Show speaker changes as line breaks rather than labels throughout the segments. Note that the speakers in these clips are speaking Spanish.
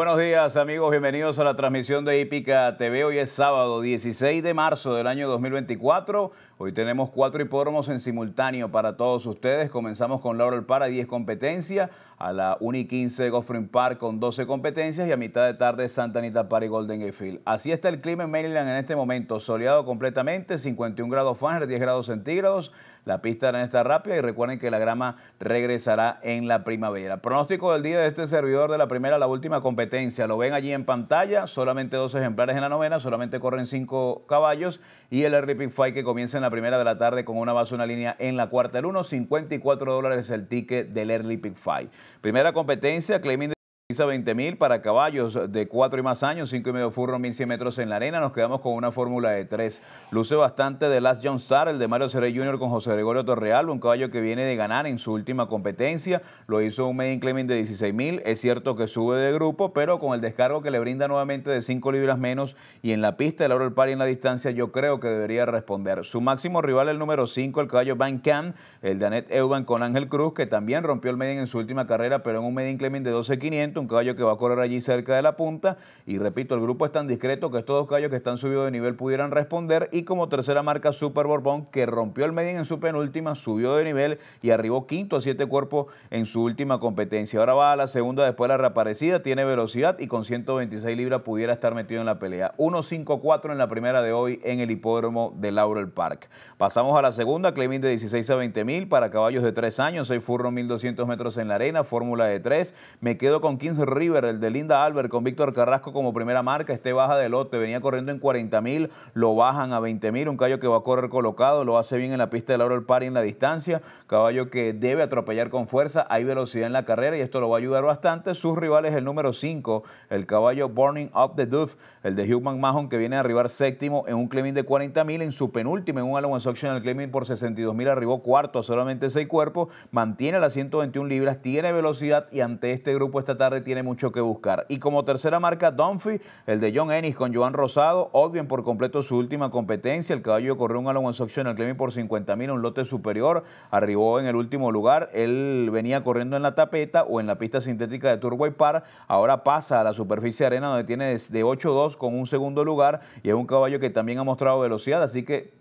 buenos días amigos, bienvenidos a la transmisión de Hípica TV. Hoy es sábado 16 de marzo del año 2024. Hoy tenemos cuatro hipódromos en simultáneo para todos ustedes. Comenzamos con Laurel Para, 10 competencias, a la 1 y 15 de Goffrin Park con 12 competencias y a mitad de tarde Santa Anita Park y Golden Gate. Así está el clima en Maryland en este momento, soleado completamente, 51 grados Fahrenheit, 10 grados centígrados. La pista en está rápida y recuerden que la grama regresará en la primavera. Pronóstico del día de este servidor de la primera a la última competencia. Lo ven allí en pantalla, solamente dos ejemplares en la novena, solamente corren cinco caballos y el Ripping Fight que comienza en la primera de la tarde con una base, una línea en la cuarta el 1, 54 dólares el ticket del Early Pick Fight. Primera competencia, claiming 20 mil para caballos de 4 y más años, 5 y medio furro, 1100 metros en la arena. Nos quedamos con una fórmula de 3. Luce bastante de Last John Star, el de Mario Seré Jr. con José Gregorio Torreal, un caballo que viene de ganar en su última competencia. Lo hizo un main claiming de 16 mil. Es cierto que sube de grupo, pero con el descargo que le brinda nuevamente de 5 libras menos y en la pista del Laurel Party en la distancia, yo creo que debería responder. Su máximo rival, el número 5, el caballo Van Cam, el de Annette Euban con Ángel Cruz, que también rompió el medio en su última carrera, pero en un main claiming de 12.500 un caballo que va a correr allí cerca de la punta. Y repito, el grupo es tan discreto que estos dos caballos que están subidos de nivel pudieran responder. Y como tercera marca, Super Borbón, que rompió el medio en su penúltima, subió de nivel y arribó quinto a siete cuerpos en su última competencia. Ahora va a la segunda después de la reaparecida, tiene velocidad y con 126 libras pudiera estar metido en la pelea. 1.54 en la primera de hoy en el hipódromo de Laurel Park. Pasamos a la segunda, claiming de 16 a 20 mil para caballos de 3 años, 6 furro 1200 metros en la arena, fórmula de 3. Me quedo con 15 River, el de Linda Albert con Víctor Carrasco como primera marca. Este baja de lote, venía corriendo en 40 mil, lo bajan a 20 mil. Un caballo que va a correr colocado, lo hace bien en la pista de Laurel Party en la distancia. Caballo que debe atropellar con fuerza, hay velocidad en la carrera y esto lo va a ayudar bastante. Sus rivales, el número 5, el caballo Burning Up the Dove, el de Hugh McMahon que viene a arribar séptimo en un claiming de 40 mil. En su penúltimo, en un Allowance Auction, el claiming por 62 mil arribó cuarto a solamente 6 cuerpos. Mantiene las 121 libras, tiene velocidad y ante este grupo esta tarde tiene mucho que buscar. Y como tercera marca, Dunphy, el de John Ennis con Joan Rosado, Odien por completo su última competencia. El caballo corrió un Allowance Auction el claiming por 50 mil, un lote superior. Arribó en el último lugar. Él venía corriendo en la tapeta o en la pista sintética de Turway Park. Ahora pasa a la superficie arena donde tiene de 8-2 con un segundo lugar y es un caballo que también ha mostrado velocidad. Así que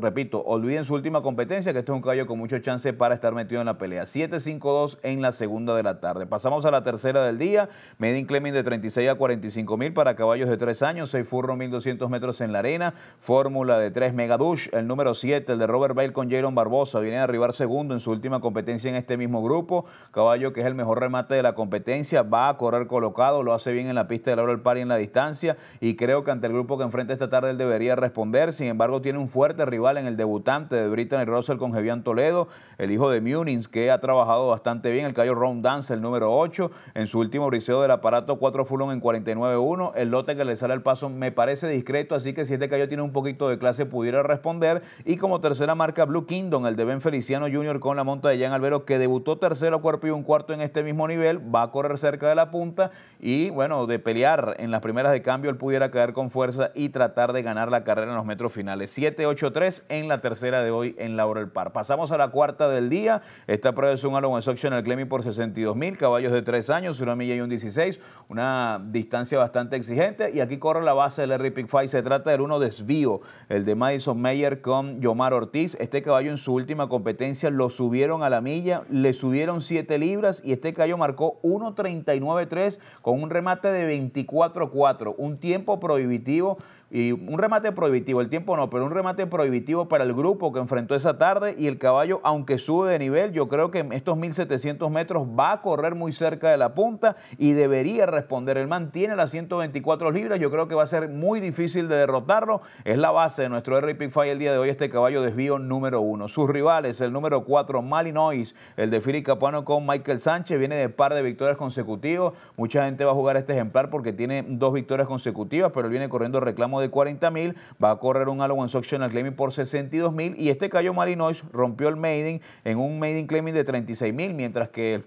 repito, olviden su última competencia, que este es un caballo con mucho chance para estar metido en la pelea. 7-5-2 en la segunda de la tarde. Pasamos a la tercera del día. Medin Cleming de 36 a 45 mil para caballos de 3 años. 6 furro 1200 metros en la arena. Fórmula de 3 Megadush. El número 7, el de Robert Bale con Jaron Barbosa. Viene a arribar segundo en su última competencia en este mismo grupo. Caballo que es el mejor remate de la competencia. Va a correr colocado. Lo hace bien en la pista de Laurel Party en la distancia. Y creo que ante el grupo que enfrenta esta tarde él debería responder. Sin embargo, tiene un fuerte rival en el debutante de Brittany Russell con Jevian Toledo, el hijo de Munins, que ha trabajado bastante bien, el caballo Ron Dance, el número 8, en su último briseo del aparato 4 Fulon en 49-1, el lote que le sale al paso me parece discreto, así que si este caballo tiene un poquito de clase pudiera responder, y como tercera marca Blue Kingdom, el de Ben Feliciano Jr. con la monta de Jan Albero, que debutó tercero, cuerpo y un cuarto en este mismo nivel, va a correr cerca de la punta, y bueno, de pelear en las primeras de cambio, él pudiera caer con fuerza y tratar de ganar la carrera en los metros finales. 7-8-3 en la tercera de hoy en Laurel Park. Pasamos a la cuarta del día. Esta prueba es un Alone Auction el Clemmy por 62 mil, caballos de 3 años, una milla y un 16, una distancia bastante exigente. Y aquí corre la base del Harry Pick Fight. Se trata del uno desvío, el de Madison Mayer con Yomar Ortiz. Este caballo en su última competencia lo subieron a la milla, le subieron 7 libras y este caballo marcó 1.39.3 con un remate de 24.4, un tiempo prohibitivo y un remate prohibitivo, el tiempo no, pero un remate prohibitivo para el grupo que enfrentó esa tarde y el caballo, aunque sube de nivel, yo creo que en estos 1700 metros va a correr muy cerca de la punta y debería responder. El man tiene las 124 libras, yo creo que va a ser muy difícil de derrotarlo. Es la base de nuestro RP Fight el día de hoy, este caballo desvío número uno. Sus rivales, el número 4, Malinois, el de Fili Capuano con Michael Sánchez, viene de par de victorias consecutivas. Mucha gente va a jugar este ejemplar porque tiene dos victorias consecutivas, pero él viene corriendo reclamo de 40 mil, va a correr un Allowance Optional Claiming por 62 mil y este Cayo Malinois rompió el Maiden en un Maiden Claiming de 36 mil, mientras que El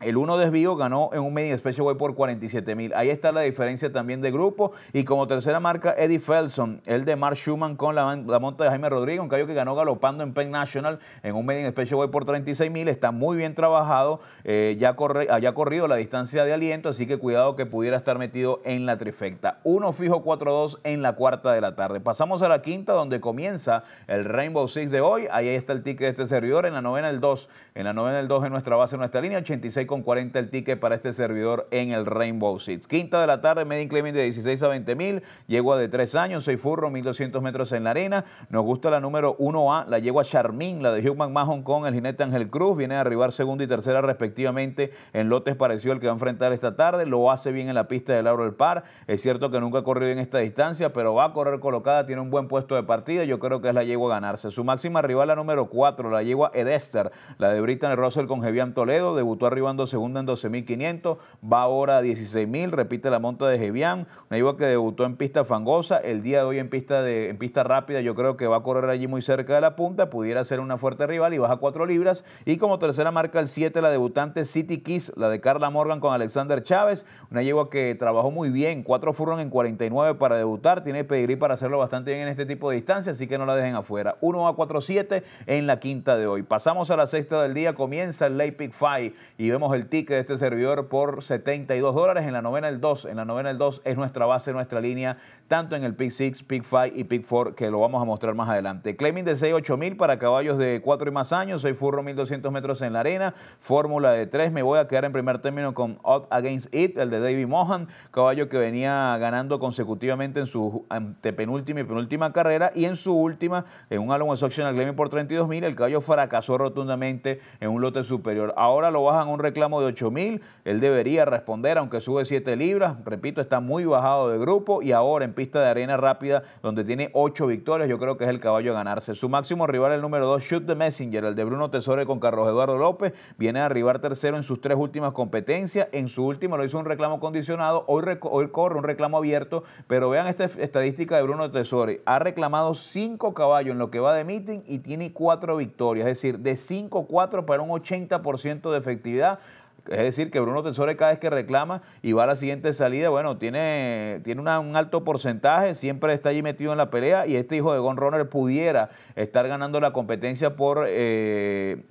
1 desvío ganó en un Medium Special Way por 47 mil. Ahí está la diferencia también de grupo. Y como tercera marca, Eddie Felson, el de Mark Schumann con la, monta de Jaime Rodríguez, un caballo que ganó galopando en Penn National en un Medium Special Way por 36 mil. Está muy bien trabajado. Eh, ya, corre, corrido la distancia de aliento, así que cuidado que pudiera estar metido en la trifecta. Uno fijo 4-2 en la cuarta de la tarde. Pasamos a la quinta, donde comienza el Rainbow Six de hoy. Ahí está el ticket de este servidor. En la novena, el 2. En la novena, el 2 en nuestra base, en nuestra línea. 86 con 40 el ticket para este servidor en el Rainbow Six. Quinta de la tarde, media inclement de 16 a 20 mil, yegua de 3 años, soy furro, 1200 metros en la arena. Nos gusta la número 1A, la yegua Charmin, la de Hugh McMahon con el jinete Ángel Cruz, viene a arribar segunda y tercera respectivamente en lotes parecido al que va a enfrentar esta tarde, lo hace bien en la pista del Lauro del Par, es cierto que nunca ha corrido en esta distancia, pero va a correr colocada, tiene un buen puesto de partida, yo creo que es la yegua a ganarse. Su máxima rival, la número 4, la yegua Edester, la de Brittany Russell con Gevian Toledo, debutó arribando segunda en 12.500, va ahora a 16.000, repite la monta de Gevian, una yegua que debutó en pista fangosa, el día de hoy en pista, de, en pista rápida yo creo que va a correr allí muy cerca de la punta, pudiera ser una fuerte rival y baja 4 libras, y como tercera marca el 7, la debutante City Kiss, la de Carla Morgan con Alexander Chávez, una yegua que trabajó muy bien, 4 furron en 49 para debutar, tiene pedigrí para hacerlo bastante bien en este tipo de distancia, así que no la dejen afuera. 1 a 4-7 en la quinta de hoy. Pasamos a la sexta del día, comienza el Late Pick 5 y vemos el ticket de este servidor por 72 dólares. En la novena el 2, en la novena el 2 es nuestra base, nuestra línea, tanto en el Pick 6, Pick 5 y Pick 4, que lo vamos a mostrar más adelante. Claiming de 6 8000 para caballos de 4 y más años, soy furro 1200 metros en la arena, fórmula de 3, me voy a quedar en primer término con Odd Against It, el de David Mohan, caballo que venía ganando consecutivamente en su penúltima y penúltima carrera y en su última, en un Allen Sectional Claiming por 32 mil, el caballo fracasó rotundamente en un lote superior. Ahora lo bajan a un reclamo de 8 mil, él debería responder aunque sube 7 libras, repito, está muy bajado de grupo y ahora en pista de arena rápida donde tiene 8 victorias, yo creo que es el caballo a ganarse. Su máximo rival, el número 2, Shoot the Messenger, el de Bruno Tesore con Carlos Eduardo López, viene a arribar tercero en sus tres últimas competencias, en su última lo hizo un reclamo condicionado, hoy, hoy corre un reclamo abierto, pero vean esta estadística de Bruno Tesore, ha reclamado 5 caballos en lo que va de meeting y tiene 4 victorias, es decir, de 5, 4 para un 80% de efectividad. Es decir, que Bruno Tensore cada vez que reclama y va a la siguiente salida, bueno, tiene, tiene un alto porcentaje, siempre está allí metido en la pelea y este hijo de Gon pudiera estar ganando la competencia por... Eh,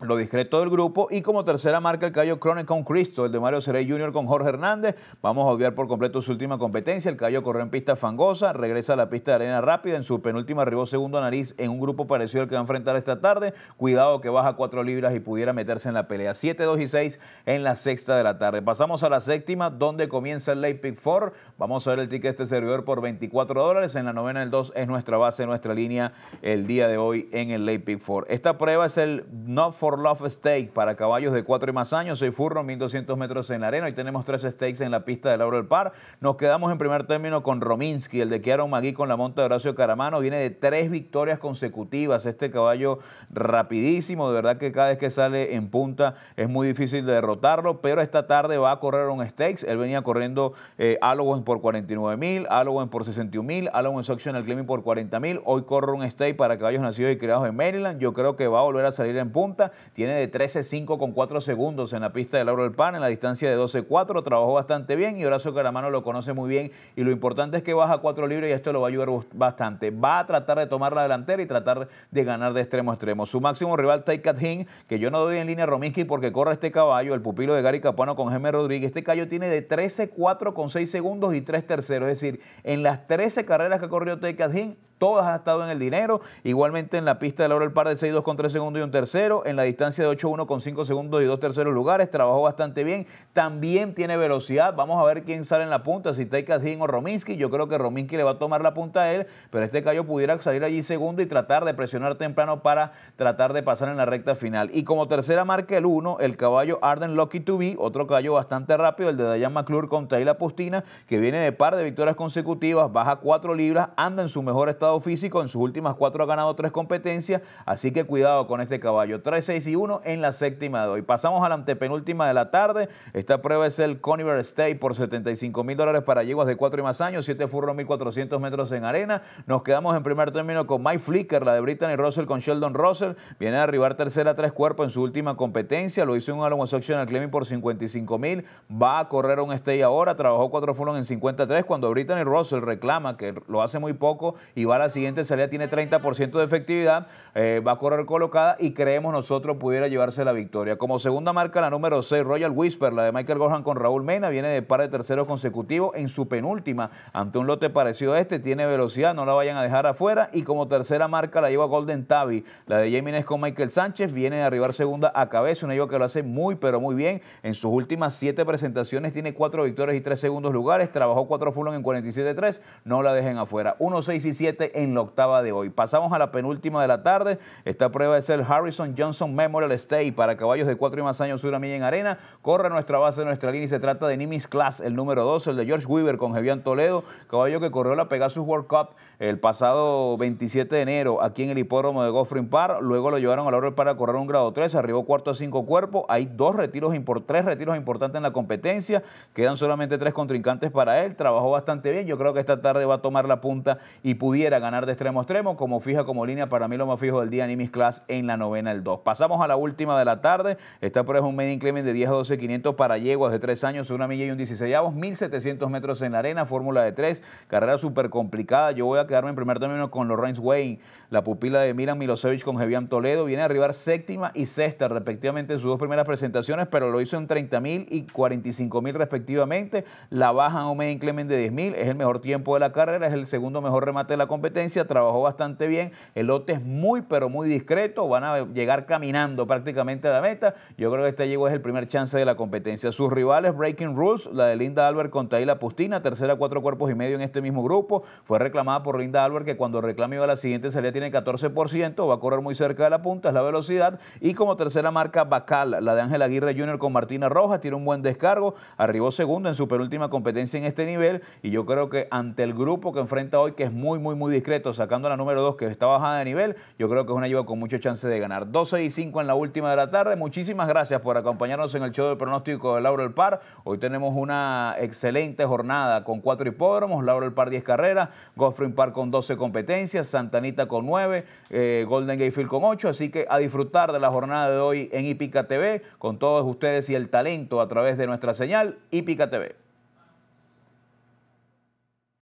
lo discreto del grupo y como tercera marca el caballo Chronic con Cristo, el de Mario Serey Jr. con Jorge Hernández. Vamos a obviar por completo su última competencia. El caballo corrió en pista fangosa, regresa a la pista de arena rápida. En su penúltima arribó segundo nariz en un grupo parecido al que va a enfrentar esta tarde. Cuidado que baja cuatro libras y pudiera meterse en la pelea. 7, 2 y 6 en la sexta de la tarde. Pasamos a la séptima, donde comienza el Late Pick 4. Vamos a ver el ticket de este servidor por 24 dólares. En la novena el 2 es nuestra base, nuestra línea el día de hoy en el Late Pick 4. Esta prueba es el Not for Love Stake para caballos de 4 y más años. Soy Furro, 1200 metros en la arena. Hoy tenemos tres stakes en la pista del Lauro del Par. Nos quedamos en primer término con Rominsky, el de Kiaron Magui con la monta de Horacio Caramano. Viene de tres victorias consecutivas. Este caballo rapidísimo. De verdad que cada vez que sale en punta es muy difícil de derrotarlo. Pero esta tarde va a correr un stakes. Él venía corriendo eh, por 49 mil, Halloween por 61 mil, Halloween Sectional Claiming por 40 mil. Hoy corre un stake para caballos nacidos y criados en Maryland. Yo creo que va a volver a salir en punta. Tiene de 13.5 con 4 segundos en la pista de del Pan, en la distancia de 12.4, trabajó bastante bien y Horacio Caramano lo conoce muy bien y lo importante es que baja 4 libras y esto lo va a ayudar bastante. Va a tratar de tomar la delantera y tratar de ganar de extremo a extremo. Su máximo rival, Taikat Hin, que yo no doy en línea Rominsky porque corre este caballo, el pupilo de Gary Capuano con Gemma Rodríguez. Este caballo tiene de 13.4 con 6 segundos y 3 terceros, es decir, en las 13 carreras que ha corrido Taikat todas han estado en el dinero. Igualmente en la pista de Lauro del Par de 6.2 con 3 segundos y un tercero. En la distancia de 8.1 con 5 segundos y dos terceros lugares. Trabajó bastante bien. También tiene velocidad. Vamos a ver quién sale en la punta, si Taika o Rominsky. Yo creo que Rominsky le va a tomar la punta a él, pero este callo pudiera salir allí segundo y tratar de presionar temprano para tratar de pasar en la recta final. Y como tercera marca el 1, el caballo Arden Lucky to Be, otro caballo bastante rápido, el de Dayan McClure con Taylor Pustina, que viene de par de victorias consecutivas, baja 4 libras, anda en su mejor estado estado físico, en sus últimas cuatro ha ganado tres competencias, así que cuidado con este caballo. 3, 6 y 1 en la séptima de hoy. Pasamos a la antepenúltima de la tarde. Esta prueba es el Coniver State por 75 mil dólares para yeguas de 4 y más años, 7 furros 1400 metros en arena. Nos quedamos en primer término con Mike Flicker, la de Brittany Russell con Sheldon Russell. Viene a arribar tercera tres cuerpos en su última competencia. Lo hizo en un Alamo Sectional Claiming por 55 mil. Va a correr un stay ahora. Trabajó cuatro furlong en 53 cuando Brittany Russell reclama que lo hace muy poco y va a la siguiente salida, tiene 30% de efectividad. Eh, va a correr colocada y creemos nosotros pudiera llevarse la victoria. Como segunda marca, la número 6, Royal Whisper, la de Michael Gorham con Raúl Mena, viene de par de terceros consecutivos en su penúltima ante un lote parecido a este. Tiene velocidad, no la vayan a dejar afuera. Y como tercera marca, la lleva Golden Tabby, la de Jamie con Michael Sánchez, viene de arribar segunda a cabeza. Una lleva que lo hace muy, pero muy bien. En sus últimas siete presentaciones tiene cuatro victorias y tres segundos lugares. Trabajó cuatro fulon en 47-3. No la dejen afuera. 1, 6 y 7 en la octava de hoy. Pasamos a la penúltima de la tarde. Esta prueba es el Harrison Johnson Memorial Stay para caballos de cuatro y más años, una milla en arena. Corre nuestra base, nuestra línea y se trata de Nimis Class, el número 2, el de George Weaver con Jevian Toledo, caballo que corrió la Pegasus World Cup el pasado 27 de enero aquí en el hipódromo de Goffrin Park. Luego lo llevaron a la hora para correr un grado 3, arribó cuarto a cinco cuerpos. Hay dos retiros, tres retiros importantes en la competencia. Quedan solamente tres contrincantes para él. Trabajó bastante bien. Yo creo que esta tarde va a tomar la punta y pudiera ganar de extremo a extremo. Como fija como línea, para mí lo más fijo del día, Nimis Class en la novena, el 2. Pasamos a la última de la tarde. Esta prueba es un medio increment de 10 a 12, 500 para yeguas de 3 años, una milla y un 16 avos, 1700 metros en la arena, fórmula de 3, carrera súper complicada. Yo voy a quedarme en primer término con Lawrence Wayne, la pupila de Miran Milosevic con Jevian Toledo. Viene a arribar séptima y sexta, respectivamente, en sus dos primeras presentaciones, pero lo hizo en 30 mil y 45 mil, respectivamente. La baja a un medio increment de 10 mil, es el mejor tiempo de la carrera, es el segundo mejor remate de la competencia, trabajó bastante bien. El lote es muy, pero muy discreto, van a llegar caminando prácticamente a la meta. Yo creo que este llegó es el primer chance de la competencia. Sus rivales, Breaking Rules, la de Linda Albert con Taylor Pustina, tercera cuatro cuerpos y medio en este mismo grupo. Fue reclamada por Linda Albert que cuando reclame a la siguiente salida tiene 14%, va a correr muy cerca de la punta, es la velocidad. Y como tercera marca, Bacal, la de Ángel Aguirre Jr. con Martina Rojas, tiene un buen descargo, arribó segundo en su penúltima competencia en este nivel. Y yo creo que ante el grupo que enfrenta hoy, que es muy, muy, muy discreto, sacando la número 2 que está bajada de nivel, yo creo que es una ayuda con mucho chance de ganar. 12 y 5 en la última de la tarde. Muchísimas gracias por acompañarnos en el show de pronóstico de Laurel Par. Hoy tenemos una excelente jornada con cuatro hipódromos, Laurel Par 10 carreras, Goffrin Park con 12 competencias, Santanita con 9, eh, Golden Gate con 8. Así que a disfrutar de la jornada de hoy en Hípica TV con todos ustedes y el talento a través de nuestra señal Hípica TV.